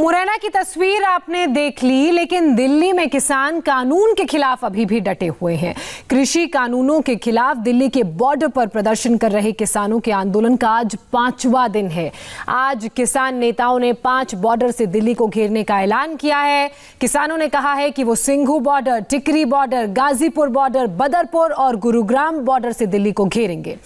मुरैना की तस्वीर आपने देख ली, लेकिन दिल्ली में किसान कानून के खिलाफ अभी भी डटे हुए हैं। कृषि कानूनों के खिलाफ दिल्ली के बॉर्डर पर प्रदर्शन कर रहे किसानों के आंदोलन का आज पांचवा दिन है। आज किसान नेताओं ने पाँच बॉर्डर से दिल्ली को घेरने का ऐलान किया है। किसानों ने कहा है कि वो Singhu border, Tikri border, Ghazipur border, Badarpur और गुरुग्राम बॉर्डर से दिल्ली को घेरेंगे।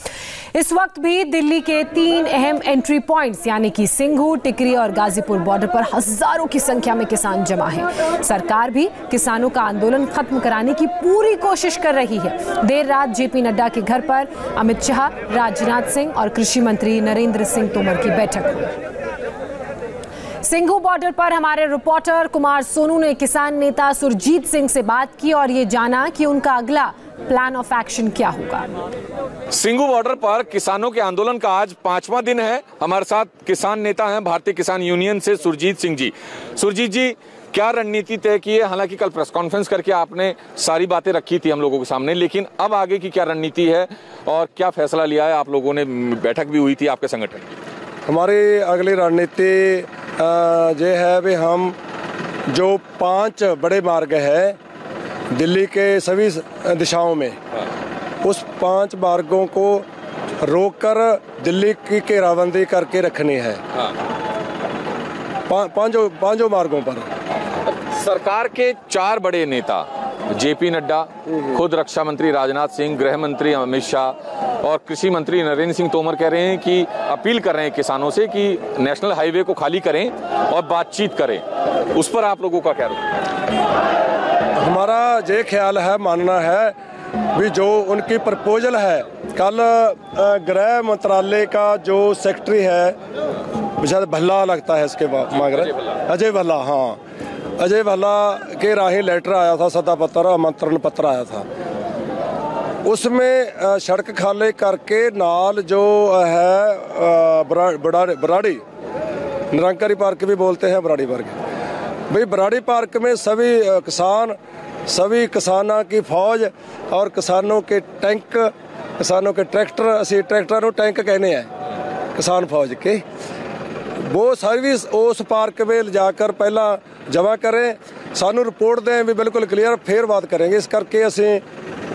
इस वक्त भी दिल्ली के तीन अहम एंट्री पॉइंट्स यानी कि सिंघू, टिकरी और गाजीपुर बॉर्डर पर हज़ारों की संख्या में किसान जमा हैं। सरकार भी किसानों का आंदोलन खत्म कराने की पूरी कोशिश कर रही है। देर रात जेपी नड्डा के घर पर अमित शाह, राजनाथ सिंह और कृषि मंत्री नरेंद्र सिंह तोमर की बैठक हुई। सिंघू बॉर्डर पर हमारे रिपोर्टर कुमार सोनू ने किसान नेता सुरजीत सिंह से बात की और ये जाना कि उनका अगला प्लान ऑफ़ एक्शन क्या होगा? सिंगू बॉर्डर पर किसानों के आंदोलन का आज पांचवा दिन है। हमारे साथ किसान नेता हैं भारतीय किसान यूनियन से सुरजीत सिंह जी। सुरजीत जी क्या रणनीति तय की है? हालाँकि कल प्रेस कॉन्फ्रेंस करके आपने सारी बातें रखी थी हम लोगों के सामने लेकिन अब आगे की क्या रणनीति है और क्या फैसला लिया है? आप लोगों ने बैठक भी हुई थी आपके संगठन की। हमारी अगली रणनीति ये है भी हम जो पाँच बड़े मार्ग है दिल्ली के सभी दिशाओं में। उस पाँच मार्गों को रोककर दिल्ली की घेराबंदी करके रखनी है। पा, पाँचों पाँचों मार्गों पर। सरकार के चार बड़े नेता जेपी नड्डा खुद रक्षा मंत्री राजनाथ सिंह गृह मंत्री अमित शाह और कृषि मंत्री नरेंद्र सिंह तोमर कह रहे हैं कि अपील कर रहे हैं किसानों से कि नेशनल हाईवे को खाली करें और बातचीत करें। उस पर आप लोगों का क्या रुख ये ख्याल है मानना है भी जो उनकी प्रपोजल है कल गृह मंत्रालय का जो सेक्रेटरी है शायद भल्ला लगता है इसके मांग रहे अजय भल्ला हाँ अजय भल्ला के राही लेटर आया था सदा पत्र आमंत्रण पत्र आया था उसमें सड़क खाली करके नाल जो है बराड़ी निरंकारी पार्क भी बोलते हैं बराड़ी पार्क भाई बराड़ी पार्क में सभी किसान सभी किसानों की फौज और किसानों के टैंक किसानों के ट्रैक्टर असं ट्रैक्टर टैंक कहने हैं किसान फौज के। वो सर्विस उस पार्क में जाकर पहला जमा करें। सानू रिपोर्ट दें भी बिल्कुल क्लियर फिर बात करेंगे। इस करके असं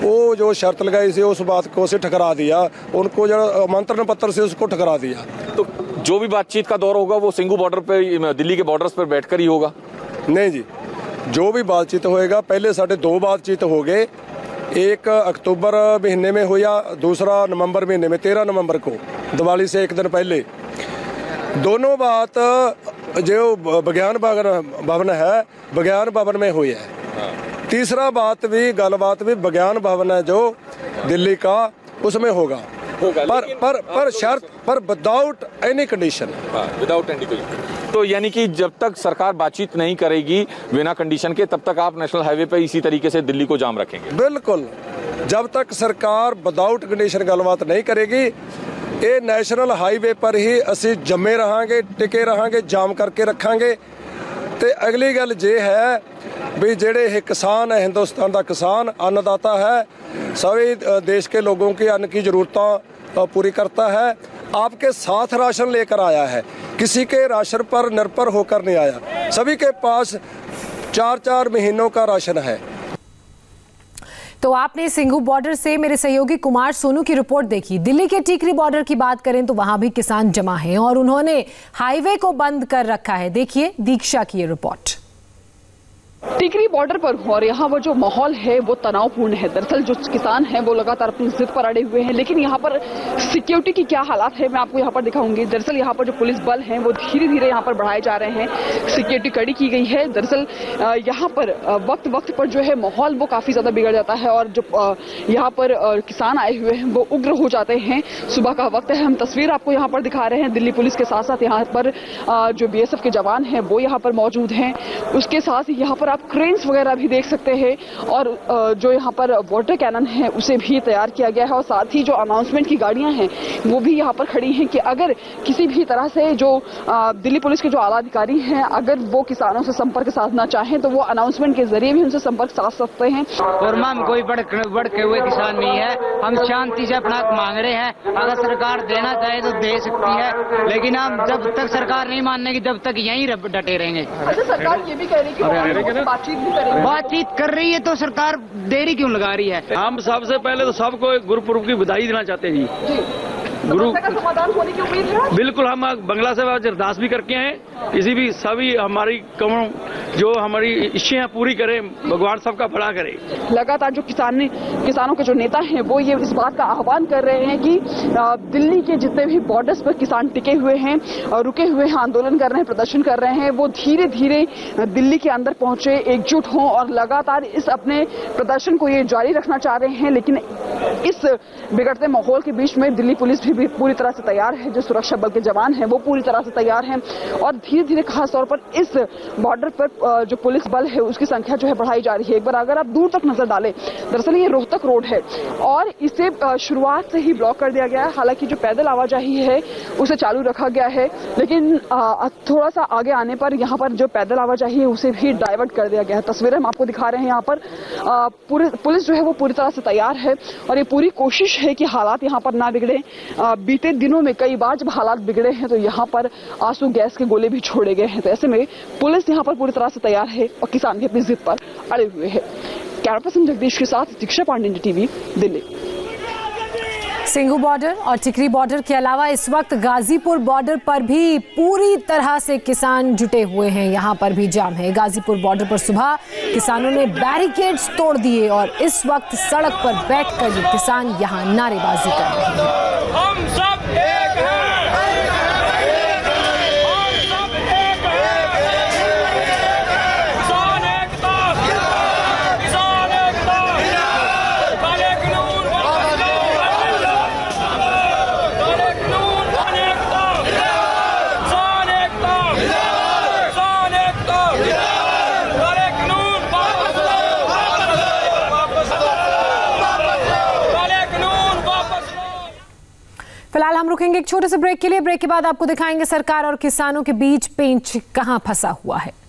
वो जो शर्त लगाई थी उस बात को उसे ठकरा दिया। उनको जो आमंत्रण पत्र से उसको ठकरा दिया। तो जो भी बातचीत का दौर होगा वो सिंगू बॉर्डर पे दिल्ली के बॉर्डर पर बैठकर ही होगा? नहीं जी। जो भी बातचीत होएगा पहले साढ़े दो बातचीत हो गए एक अक्टूबर महीने में हुआ दूसरा नवंबर महीने में तेरह नवंबर को दिवाली से एक दिन पहले दोनों बात जो विज्ञान भवन है विज्ञान भवन में हुई है तीसरा बात भी गलबात भी विज्ञान भवन है जो दिल्ली का उसमें होगा होगा पर पर पर शर्त पर without any condition without any condition तो यानी कि जब तक सरकार बातचीत नहीं करेगी बिना कंडीशन के तब तक आप नेशनल हाईवे पे इसी तरीके से दिल्ली को जाम रखेंगे बिल्कुल जब तक सरकार विदाउट कंडीशन गलबात नहीं करेगी ਇਹ ਨੈਸ਼ਨਲ ਹਾਈਵੇ ਪਰ ਹੀ ਅਸੀਂ ਜੰਮੇ ਰਹਾਂਗੇ ਟਿਕੇ ਰਹਾਂਗੇ ਜਾਮ ਕਰਕੇ ਰੱਖਾਂਗੇ ਤੇ ਅਗਲੀ ਗੱਲ ਜੇ ਹੈ ਵੀ ਜਿਹੜੇ ਇਹ किसान है हिंदुस्तान का किसान अन्नदाता है सभी देश के लोगों की अन्न की ज़रूरतें पूरी करता है आपके साथ राशन लेकर आया है किसी के राशन पर निर्भर होकर नहीं आया सभी के पास चार चार महीनों का राशन है तो आपने सिंघू बॉर्डर से मेरे सहयोगी कुमार सोनू की रिपोर्ट देखी। दिल्ली के टीकरी बॉर्डर की बात करें तो वहाँ भी किसान जमा हैं और उन्होंने हाईवे को बंद कर रखा है। देखिए दीक्षा की ये रिपोर्ट टिकरी बॉर्डर पर हूँ और यहाँ पर जो माहौल है, वो तनावपूर्ण है। दरअसल जो किसान हैं, वो लगातार अपनी जिद पर अड़े हुए हैं। लेकिन यहाँ पर सिक्योरिटी की क्या हालात है, मैं आपको यहाँ पर दिखाऊँगी। दरअसल यहाँ पर जो पुलिस बल हैं, वो धीरे धीरे यहाँ पर बढ़ाए जा रहे हैं। सिक्योरिटी कड़ी की गई है। दरअसल यहाँ पर वक्त वक्त पर जो है, माहौल वो काफ़ी ज़्यादा बिगड़ जाता है और जो यहाँ पर किसान आए हुए हैं, वो उग्र हो जाते हैं। सुबह का वक्त है। हम तस्वीर आपको यहाँ पर दिखा रहे हैं। दिल्ली पुलिस के साथ साथ यहाँ पर जो बीएसएफ के जवान हैं, वो यहाँ पर मौजूद हैं। उसके साथ यहाँ पर आप क्रेन्स वगैरह भी देख सकते हैं और जो यहाँ पर वाटर कैनन है उसे भी तैयार किया गया है और साथ ही जो अनाउंसमेंट की गाड़ियाँ हैं वो भी यहाँ पर खड़ी हैं कि अगर किसी भी तरह से जो दिल्ली पुलिस के जो आला अधिकारी हैं अगर वो किसानों से संपर्क साधना चाहें तो वो अनाउंसमेंट के ज़रिए भी उनसे संपर्क साध सकते हैं। और मैम कोई बढ़ बढ़के हुए किसान नहीं है। हम शांति से अपना मांग रहे हैं। अगर सरकार देना चाहे तो दे सकती है। लेकिन हम जब तक सरकार नहीं मानने की जब तक यहीं डटे रहेंगे। अच्छा सरकार ये भी कह रही है से बातचीत भी रही बातचीत कर रही है तो सरकार देरी क्यों लगा रही है? हम सबसे पहले तो सबको एक गुरुपुरब की बधाई देना चाहते हैं जी। जी। गुरु समाधान होने की उम्मीद है? बिल्कुल हम बंगला से आज अरदास भी करके आए किसी भी सभी हमारी कमों जो हमारी इच्छाएँ पूरी करें भगवान सबका भला करे। लगातार जो किसान ने किसानों के जो नेता हैं वो ये इस बात का आह्वान कर रहे हैं कि दिल्ली के जितने भी बॉर्डर्स पर किसान टिके हुए हैं और रुके हुए हैं आंदोलन कर रहे हैं प्रदर्शन कर रहे हैं वो धीरे धीरे दिल्ली के अंदर पहुँचे एकजुट हों और लगातार इस अपने प्रदर्शन को ये जारी रखना चाह रहे हैं। लेकिन इस बिगड़ते माहौल के बीच में दिल्ली पुलिस भी, भी पूरी तरह से तैयार है, जो सुरक्षा बल के जवान हैं, वो पूरी तरह से तैयार हैं और धीरे धीरे खास तौर पर इस बॉर्डर पर जो पुलिस बल है, उसकी संख्या जो है बढ़ाई जा रही है। एक बार अगर आप दूर तक नज़र डालें, दरअसल ये रोहतक रोड है और इसे शुरुआत से ही ब्लॉक कर दिया गया है। हालाँकि जो पैदल आवाजाही है, उसे चालू रखा गया है, लेकिन थोड़ा सा आगे आने पर यहाँ पर जो पैदल आवाजाही है, उसे भी डाइवर्ट कर दिया गया है। तस्वीरें हम आपको दिखा रहे हैं यहाँ पर। पूरे, पुलिस जो है, वो पूरी तरह से तैयार है और ये पूरी कोशिश है कि हालात यहाँ पर ना बिगड़े। बीते दिनों में कई बार जब हालात बिगड़े हैं तो यहाँ पर आँसू गैस के गोले भी छोड़े गए हैं। तो ऐसे में पुलिस यहाँ पर पूरी तरह से तैयार है और किसान भी अपनी जिद पर अड़े हुए हैं। कैमरा पर्सन जगदीश के साथ दीक्षा पांडे, टीवी, दिल्ली। सिंघू बॉर्डर और टिकरी बॉर्डर के अलावा इस वक्त गाजीपुर बॉर्डर पर भी पूरी तरह से किसान जुटे हुए हैं। यहाँ पर भी जाम है। गाजीपुर बॉर्डर पर सुबह किसानों ने बैरिकेड्स तोड़ दिए और इस वक्त सड़क पर बैठकर ये किसान यहाँ नारेबाजी कर रहे हैं। हम सब एक हैं हम सब एक हैं किसान एकता किसान एकता काले कानून वापस लो काले कानून किसान एकता किसान एकता किसान एकता काले कानून वापस लो वापस लो काले कानून वापस लो फ़िलहाल हम रुकेंगे एक छोटे से ब्रेक के लिए। ब्रेक के बाद आपको दिखाएँगे सरकार और किसानों के बीच पेंच कहाँ फंसा हुआ है।